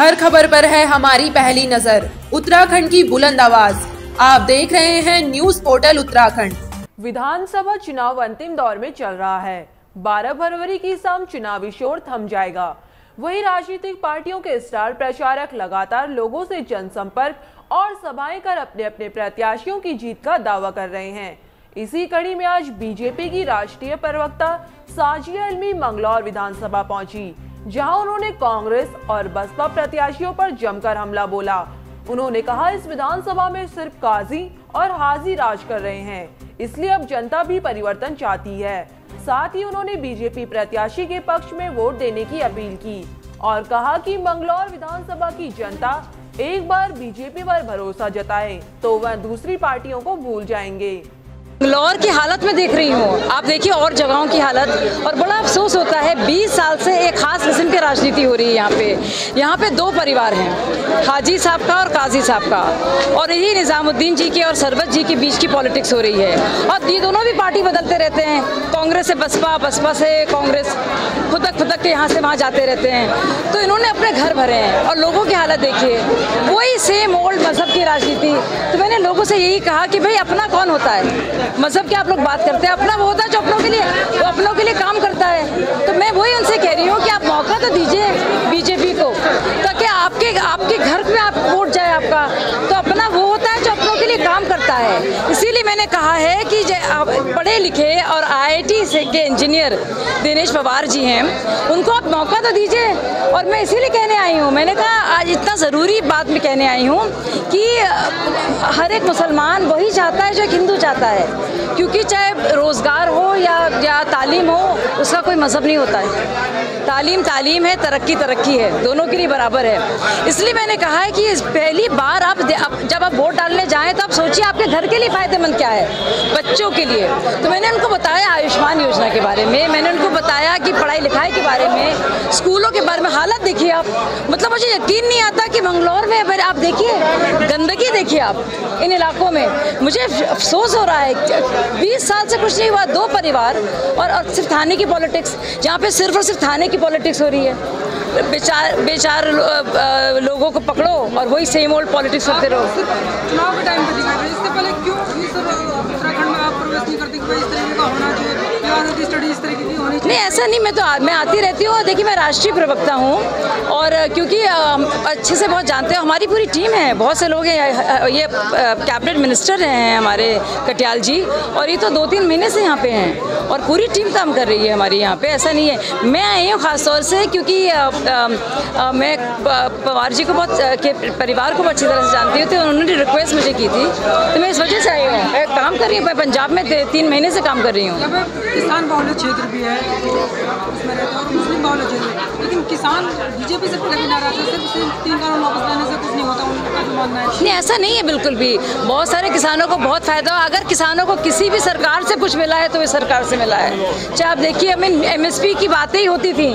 हर खबर पर है हमारी पहली नज़र। उत्तराखंड की बुलंद आवाज़। आप देख रहे हैं न्यूज़ पोर्टल उत्तराखंड। विधानसभा चुनाव अंतिम दौर में चल रहा है। 12 फरवरी की शाम चुनावी शोर थम जाएगा। वही राजनीतिक पार्टियों के स्टार प्रचारक लगातार लोगों से जनसंपर्क और सभाएँ कर अपने अपने प्रत्याशियों की जीत का दावा कर रहे हैं। इसी कड़ी में आज बीजेपी की राष्ट्रीय प्रवक्ता साजिया इल्मी मंगलौर विधानसभा पहुँची। जहाँ उन्होंने कांग्रेस और बसपा प्रत्याशियों पर जमकर हमला बोला। उन्होंने कहा, इस विधानसभा में सिर्फ़ काजी और हाजी राज कर रहे हैं, इसलिए अब जनता भी परिवर्तन चाहती है। साथ ही उन्होंने बीजेपी प्रत्याशी के पक्ष में वोट देने की अपील की और कहा कि मंगलौर विधानसभा की जनता एक बार बीजेपी पर भरोसा जताए तो वह दूसरी पार्टियों को भूल जाएँगे। बंगलौर की हालत में देख रही हूँ। आप देखिए और जगहों की हालत और बड़ा अफसोस होता है 20 साल से एक राजनीति हो रही है यहाँ पे। यहाँ पे दो परिवार हैं, हाजी साहब का और काजी साहब का। और यही निज़ामुद्दीन जी के और सरबत जी के बीच की पॉलिटिक्स हो रही है। और ये दोनों भी पार्टी बदलते रहते हैं। कांग्रेस से बसपा बसपा से कांग्रेस, खुदक खुदक के यहाँ से वहाँ जाते रहते हैं। तो इन्होंने अपने घर भरे हैं और लोगों की हालत देखिए, वही सेम ओल्ड मज़हब की राजनीति। तो मैंने लोगों से यही कहा कि भाई, अपना कौन होता है? मज़हब की आप लोग बात करते हैं, अपना वो होता है जो अपनों के लिए, वो अपनों के लिए काम करता है। तो मैं वही उनसे कह रही हूँ कि आप मौका तो दीजिए बीजेपी को। ताकि आपके आपके घर में आप वोट जाए आपका? तो अपना वो होता है जो अपनों के लिए काम करता है। मैंने कहा है कि पढ़े लिखे और आईआईटी से के इंजीनियर दिनेश पवार जी हैं, उनको आप मौका तो दीजिए। और मैं इसीलिए कहने आई हूँ, मैंने कहा आज इतना ज़रूरी बात मैं कहने आई हूँ कि हर एक मुसलमान वही चाहता है जो एक हिंदू चाहता है। क्योंकि चाहे रोज़गार हो या या तालीम हो, उसका कोई मज़हब नहीं होता है। तालीम तालीम है, तरक्की तरक्की है, दोनों के लिए बराबर है। इसलिए मैंने कहा है कि पहली बार आप जब आप वोट डालने घर के लिए फ़ायदेमंद क्या है? बच्चों के लिए। तो मैंने उनको बताया आयुष्मान योजना के बारे में। मैंने उनको बताया कि पढ़ाई लिखाई के बारे में स्कूलों के बारे में हालत देखिए आप। मतलब मुझे यकीन नहीं आता कि मंगलौर में अगर आप देखिए गंदगी देखिए आप इन इलाकों में। मुझे अफसोस हो रहा है बीस साल से कुछ नहीं हुआ दो परिवार और, और सिर्फ़ थाने की पॉलिटिक्स जहाँ पे सिर्फ़ और सिर्फ़ थाने की पॉलिटिक्स हो रही है। बेचार बेचार लोगों को पकड़ो और वही सेम ओल्ड पॉलिटिक्स करते रहो। चुनाव के टाइम पे इससे पहले क्यों उत्तराखंड में आप प्रवेश नहीं करते कि इस तरीके का होना चाहिए नहीं ऐसा नहीं मैं तो आ, मैं आती रहती हूँ और देखिए मैं राष्ट्रीय प्रवक्ता हूँ और क्योंकि अच्छे से बहुत जानते हो हमारी पूरी टीम है बहुत से लोग हैं ये कैबिनेट मिनिस्टर रहे हैं हमारे कटियाल जी और ये तो दो तीन महीने से यहाँ पे हैं और पूरी टीम काम कर रही है हमारी यहाँ पे ऐसा नहीं है। मैं आई हूँ ख़ासतौर से क्योंकि आ, आ, मैं पवार जी को बहुत के परिवार को अच्छी तरह से जानती हूँ तो उन्होंने रिक्वेस्ट मुझे की थी तो मैं इस वजह से आई हूँ। काम कर रही हूँ मैं पंजाब में तीन महीने से काम कर रही हूँ। किसान बहुल्य क्षेत्र भी है, उसमें रहता है और मुस्लिम बहुल्य क्षेत्र लेकिन किसान बीजेपी से पहले नाराज़ है, सिर्फ़ तीन कानून वापस लाने से कुछ नहीं होता, उनका जो मानना है। नहीं, ऐसा नहीं है बिल्कुल भी। बहुत सारे किसानों को बहुत फ़ायदा हो अगर किसानों को किसी भी सरकार से कुछ मिला है तो वे सरकार से मिला है। चाहे आप देखिए हमें एम की बातें ही होती थी।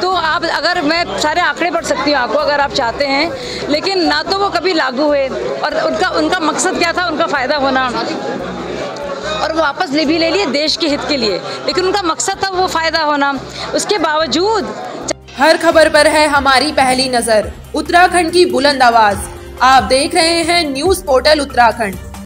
तो आप, अगर मैं सारे आंकड़े पढ़ सकती हूँ आपको, अगर आप चाहते हैं। लेकिन ना तो वो कभी लागू हुए, और उनका उनका मकसद क्या था? उनका फ़ायदा होना। और वापस ले भी ले लिए देश के हित के लिए। लेकिन उनका मकसद था वो फ़ायदा होना। उसके बावजूद हर खबर पर है हमारी पहली नज़र। उत्तराखंड की बुलंद आवाज़। आप देख रहे हैं न्यूज़ पोर्टल उत्तराखंड।